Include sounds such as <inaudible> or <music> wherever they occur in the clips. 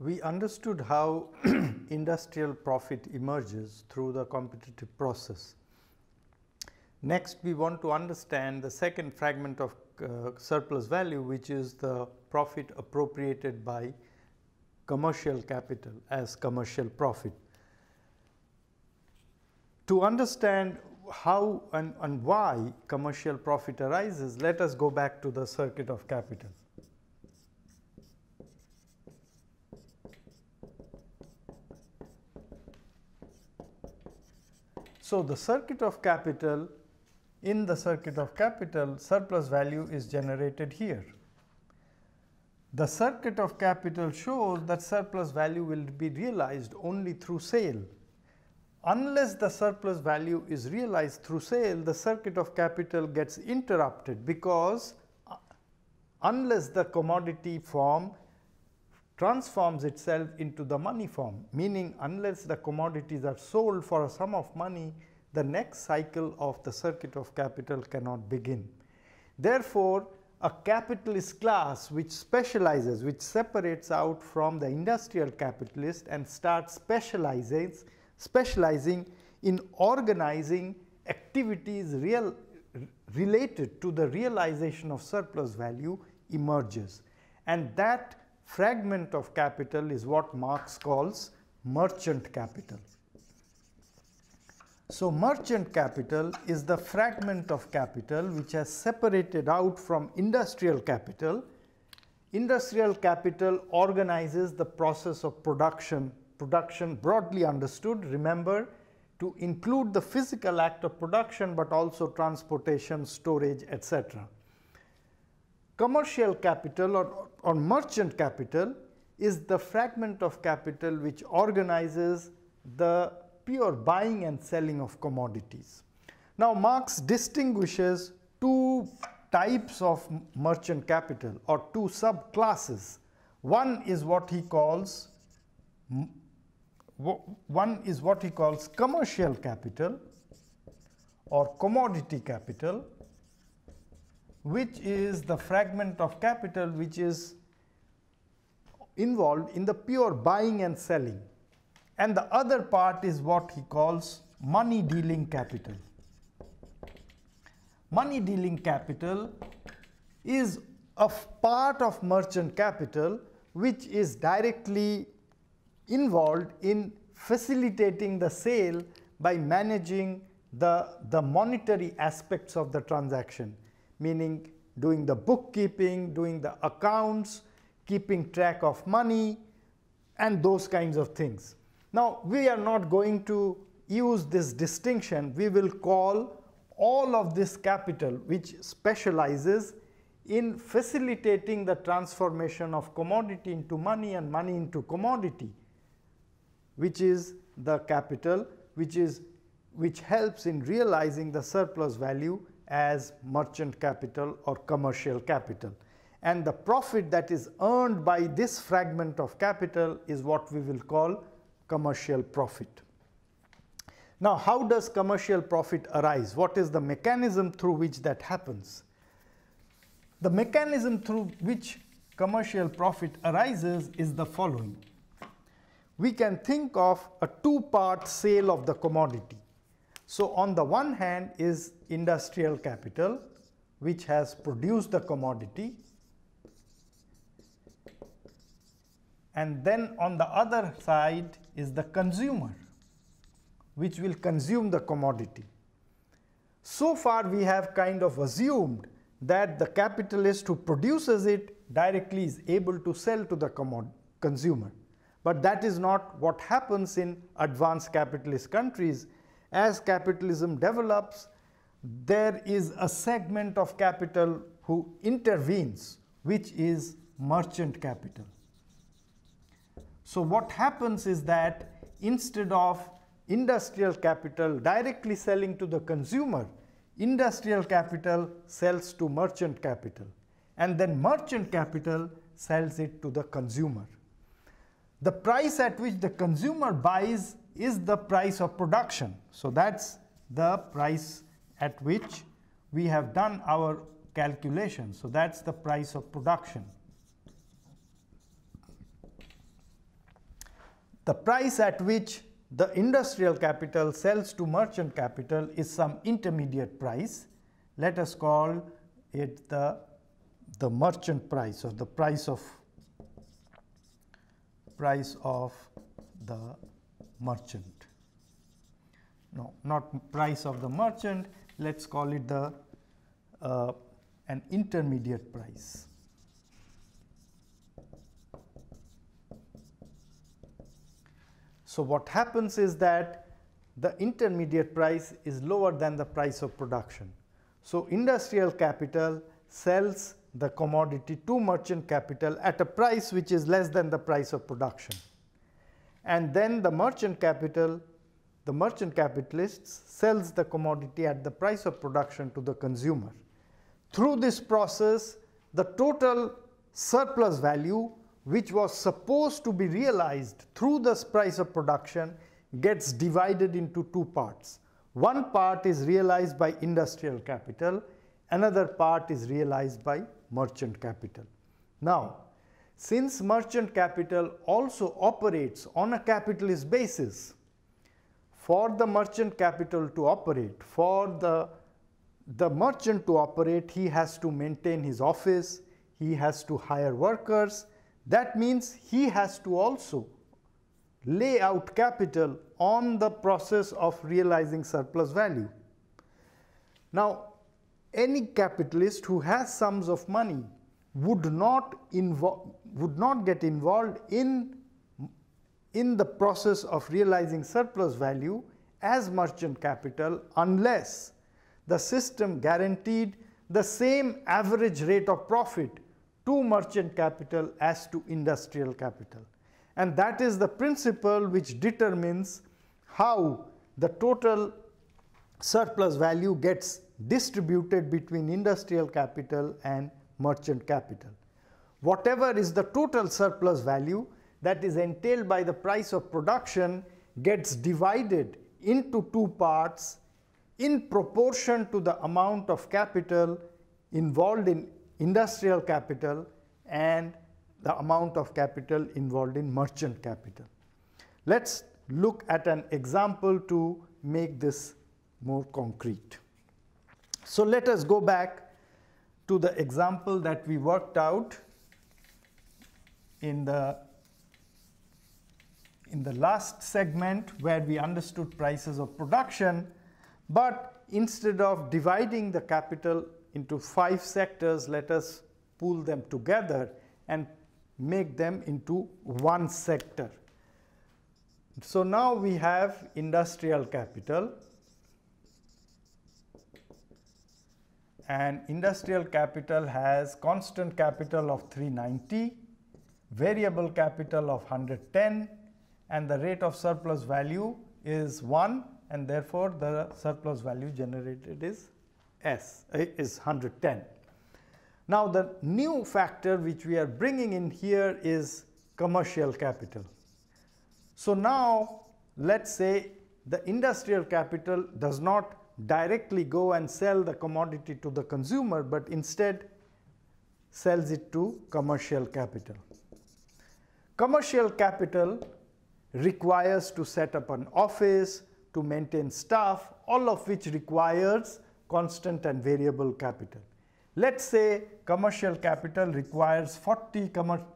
we understood how <clears throat> industrial profit emerges through the competitive process. Next, we want to understand the second fragment of uh, surplus value, which is the profit appropriated by commercial capital as commercial profit. To understand how and, and why commercial profit arises, let us go back to the circuit of capital. So, the circuit of capital in the circuit of capital surplus value is generated here. The circuit of capital shows that surplus value will be realized only through sale. Unless the surplus value is realized through sale, the circuit of capital gets interrupted because uh, unless the commodity form transforms itself into the money form, meaning unless the commodities are sold for a sum of money, the next cycle of the circuit of capital cannot begin. Therefore, a capitalist class which specializes, which separates out from the industrial capitalist and starts specializing, specializing in organizing activities real, related to the realization of surplus value emerges. And that fragment of capital is what Marx calls merchant capital. So, merchant capital is the fragment of capital which has separated out from industrial capital. Industrial capital organizes the process of production, production broadly understood, remember to include the physical act of production, but also transportation, storage, etc. Commercial capital or, or merchant capital is the fragment of capital which organizes the pure buying and selling of commodities. Now, Marx distinguishes two types of merchant capital or two subclasses. One is what he calls one is what he calls commercial capital or commodity capital which is the fragment of capital which is involved in the pure buying and selling. And the other part is what he calls money dealing capital. Money dealing capital is a part of merchant capital which is directly involved in facilitating the sale by managing the, the monetary aspects of the transaction meaning doing the bookkeeping, doing the accounts, keeping track of money, and those kinds of things. Now, we are not going to use this distinction. We will call all of this capital, which specializes in facilitating the transformation of commodity into money and money into commodity, which is the capital, which is which helps in realizing the surplus value as merchant capital or commercial capital. And the profit that is earned by this fragment of capital is what we will call commercial profit. Now, how does commercial profit arise? What is the mechanism through which that happens? The mechanism through which commercial profit arises is the following. We can think of a two-part sale of the commodity. So on the one hand is industrial capital which has produced the commodity and then on the other side is the consumer which will consume the commodity. So far we have kind of assumed that the capitalist who produces it directly is able to sell to the consumer. But that is not what happens in advanced capitalist countries as capitalism develops, there is a segment of capital who intervenes, which is merchant capital. So what happens is that instead of industrial capital directly selling to the consumer, industrial capital sells to merchant capital and then merchant capital sells it to the consumer. The price at which the consumer buys is the price of production. So that's the price at which we have done our calculation. So that's the price of production. the price at which the industrial capital sells to merchant capital is some intermediate price. Let us call it the, the merchant price or the price of price of the merchant. No, not price of the merchant, let's call it the uh, an intermediate price. So what happens is that the intermediate price is lower than the price of production. So industrial capital sells the commodity to merchant capital at a price which is less than the price of production. And then the merchant capital, the merchant capitalists sells the commodity at the price of production to the consumer. Through this process, the total surplus value which was supposed to be realized through the price of production gets divided into two parts. One part is realized by industrial capital, another part is realized by merchant capital. Now, since merchant capital also operates on a capitalist basis, for the merchant capital to operate, for the, the merchant to operate, he has to maintain his office, he has to hire workers, that means he has to also lay out capital on the process of realizing surplus value. Now, any capitalist who has sums of money would not, involve would not get involved in, in the process of realizing surplus value as merchant capital unless the system guaranteed the same average rate of profit to merchant capital as to industrial capital. And that is the principle which determines how the total surplus value gets distributed between industrial capital and merchant capital. Whatever is the total surplus value that is entailed by the price of production gets divided into two parts in proportion to the amount of capital involved in industrial capital and the amount of capital involved in merchant capital. Let's look at an example to make this more concrete. So let us go back to the example that we worked out in the in the last segment where we understood prices of production, but instead of dividing the capital into five sectors, let us pool them together and make them into one sector. So now we have industrial capital and industrial capital has constant capital of 390, variable capital of 110 and the rate of surplus value is 1 and therefore the surplus value generated is S eh, is 110. Now the new factor which we are bringing in here is commercial capital. So now let's say the industrial capital does not directly go and sell the commodity to the consumer but instead sells it to commercial capital. Commercial capital requires to set up an office, to maintain staff, all of which requires constant and variable capital. Let's say commercial capital requires 40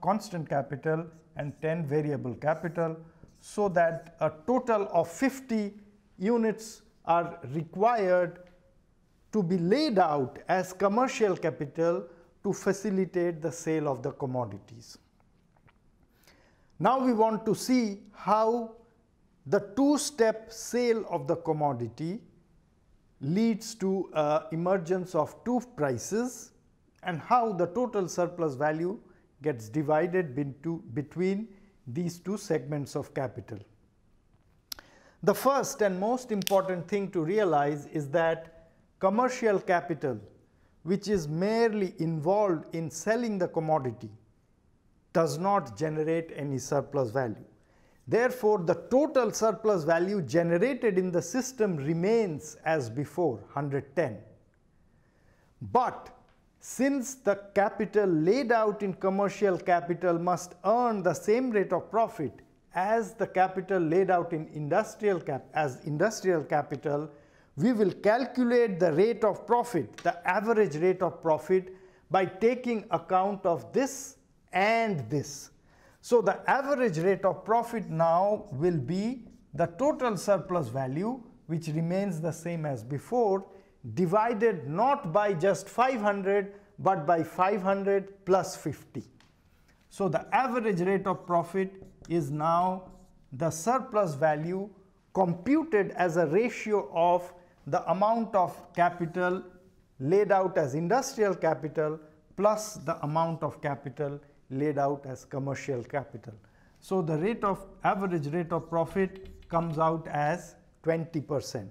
constant capital and 10 variable capital so that a total of 50 units are required to be laid out as commercial capital to facilitate the sale of the commodities. Now we want to see how the two-step sale of the commodity leads to uh, emergence of two prices and how the total surplus value gets divided between these two segments of capital. The first and most important thing to realize is that commercial capital, which is merely involved in selling the commodity, does not generate any surplus value. Therefore, the total surplus value generated in the system remains as before 110. But since the capital laid out in commercial capital must earn the same rate of profit as the capital laid out in industrial cap as industrial capital, we will calculate the rate of profit, the average rate of profit by taking account of this and this. So the average rate of profit now will be the total surplus value which remains the same as before divided not by just 500 but by 500 plus 50. So the average rate of profit is now the surplus value computed as a ratio of the amount of capital laid out as industrial capital plus the amount of capital laid out as commercial capital. So the rate of average rate of profit comes out as 20 percent.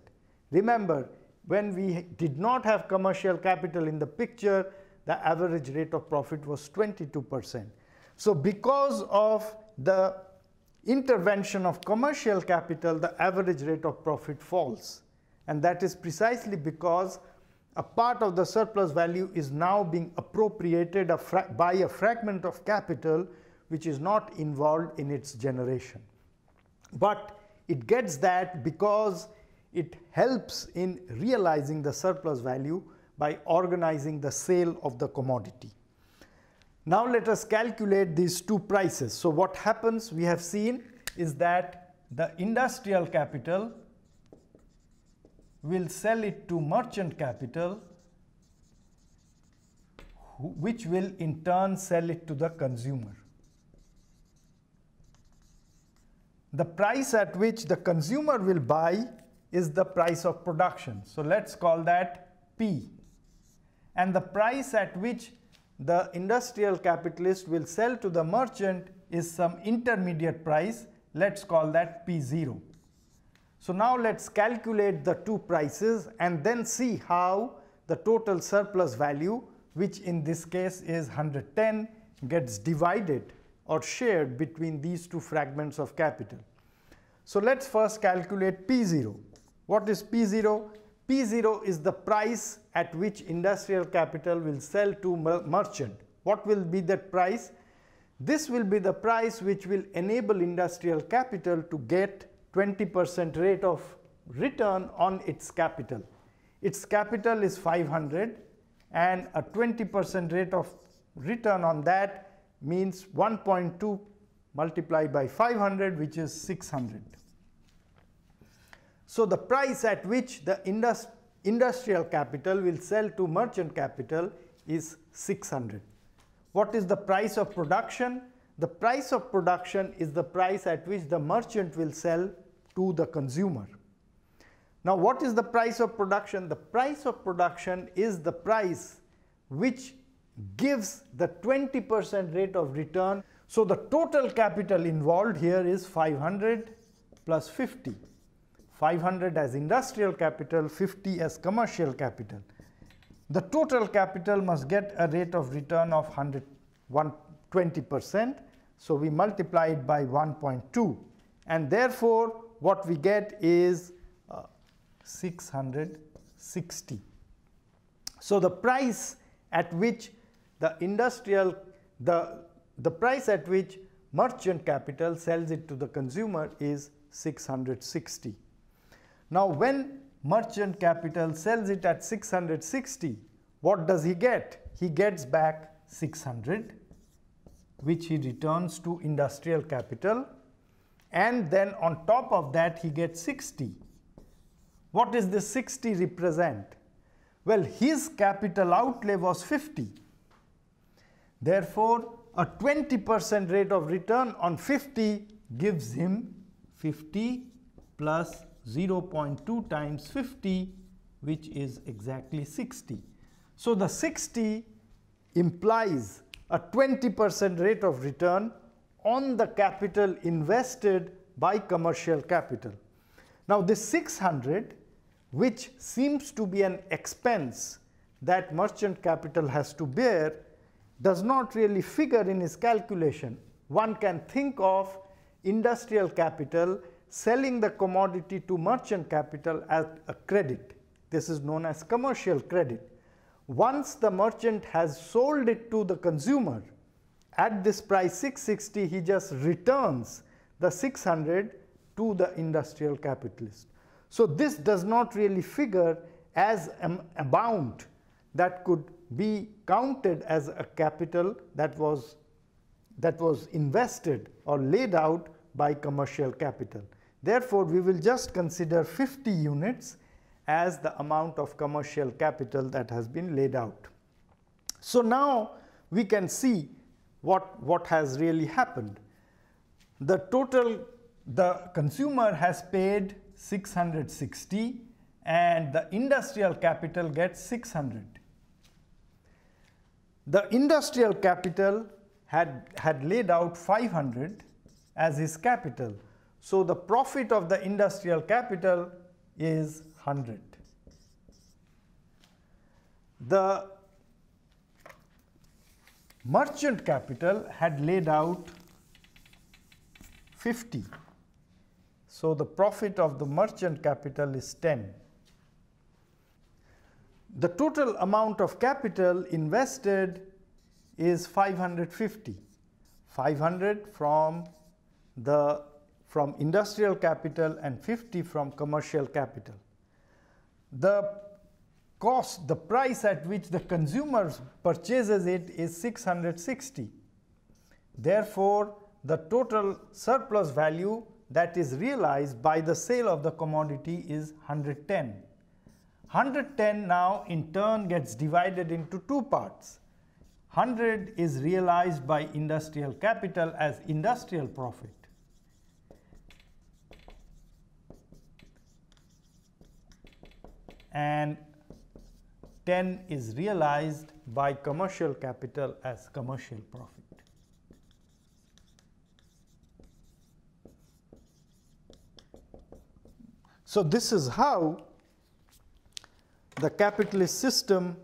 Remember when we did not have commercial capital in the picture the average rate of profit was 22 percent. So because of the intervention of commercial capital the average rate of profit falls and that is precisely because a part of the surplus value is now being appropriated a by a fragment of capital which is not involved in its generation. But it gets that because it helps in realizing the surplus value by organizing the sale of the commodity. Now let us calculate these two prices. So what happens we have seen is that the industrial capital will sell it to merchant capital which will in turn sell it to the consumer. The price at which the consumer will buy is the price of production. So let's call that P. And the price at which the industrial capitalist will sell to the merchant is some intermediate price. Let's call that P0. So now let's calculate the two prices and then see how the total surplus value, which in this case is 110, gets divided or shared between these two fragments of capital. So let's first calculate P0. What is P0? P0 is the price at which industrial capital will sell to merchant. What will be that price? This will be the price which will enable industrial capital to get 20% rate of return on its capital. Its capital is 500 and a 20% rate of return on that means 1.2 multiplied by 500 which is 600. So the price at which the indus industrial capital will sell to merchant capital is 600. What is the price of production? The price of production is the price at which the merchant will sell to the consumer. Now what is the price of production? The price of production is the price which gives the 20% rate of return. So the total capital involved here is 500 plus 50. 500 as industrial capital, 50 as commercial capital. The total capital must get a rate of return of 100, 120%. So we multiply it by 1.2 and therefore what we get is uh, 660. So the price at which the industrial, the, the price at which merchant capital sells it to the consumer is 660. Now when merchant capital sells it at 660, what does he get? He gets back 600 which he returns to industrial capital and then on top of that he gets 60. What does this 60 represent? Well, his capital outlay was 50. Therefore, a 20% rate of return on 50 gives him 50 plus 0.2 times 50 which is exactly 60. So the 60 implies a 20% rate of return on the capital invested by commercial capital. Now this 600 which seems to be an expense that merchant capital has to bear does not really figure in his calculation. One can think of industrial capital selling the commodity to merchant capital as a credit. This is known as commercial credit. Once the merchant has sold it to the consumer at this price 660, he just returns the 600 to the industrial capitalist. So this does not really figure as an amount that could be counted as a capital that was that was invested or laid out by commercial capital. Therefore, we will just consider 50 units as the amount of commercial capital that has been laid out. So now we can see what, what has really happened. The total, the consumer has paid 660 and the industrial capital gets 600. The industrial capital had, had laid out 500 as his capital. So the profit of the industrial capital is 100. The merchant capital had laid out 50. So the profit of the merchant capital is 10. The total amount of capital invested is 550. 500 from the from industrial capital and 50 from commercial capital. The cost, the price at which the consumer purchases it is 660. Therefore, the total surplus value that is realized by the sale of the commodity is 110. 110 now in turn gets divided into two parts. 100 is realized by industrial capital as industrial profit. And 10 is realized by commercial capital as commercial profit. So this is how the capitalist system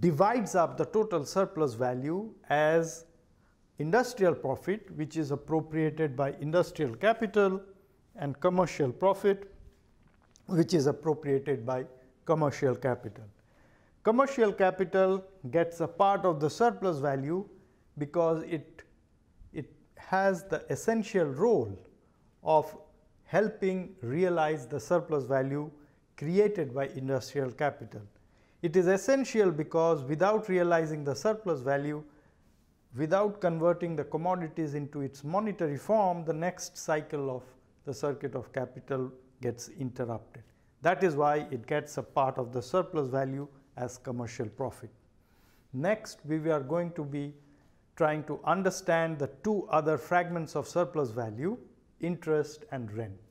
divides up the total surplus value as industrial profit which is appropriated by industrial capital and commercial profit which is appropriated by commercial capital. Commercial capital gets a part of the surplus value because it, it has the essential role of helping realize the surplus value created by industrial capital. It is essential because without realizing the surplus value, without converting the commodities into its monetary form, the next cycle of the circuit of capital gets interrupted. That is why it gets a part of the surplus value as commercial profit. Next, we are going to be trying to understand the two other fragments of surplus value, interest and rent.